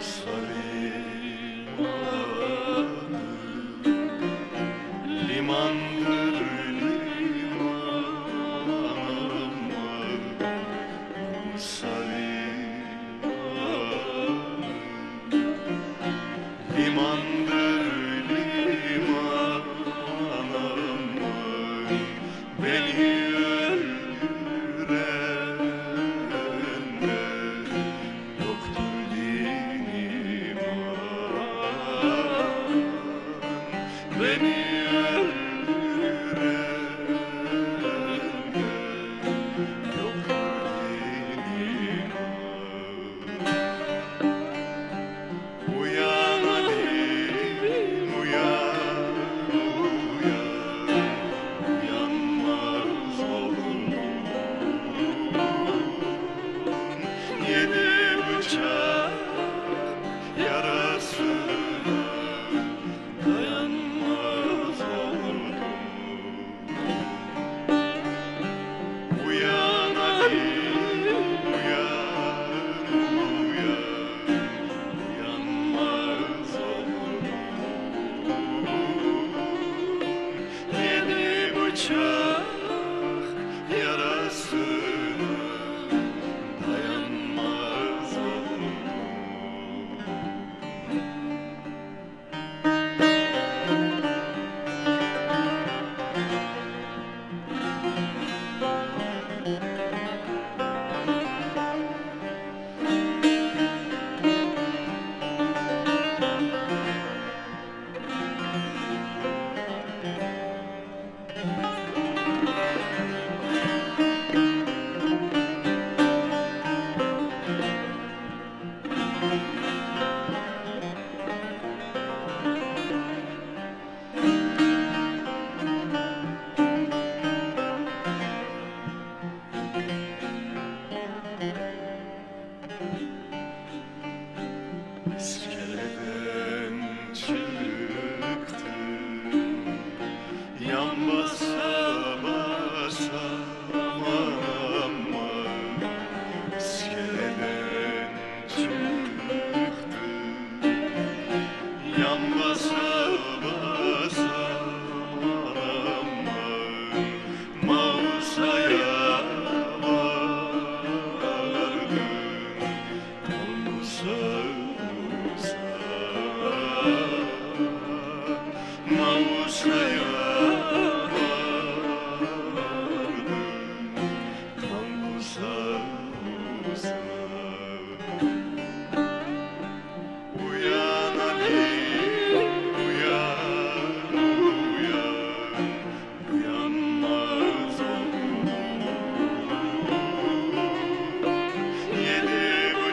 so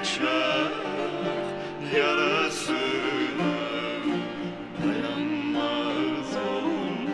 bıçak yarasına dayanmaz olur.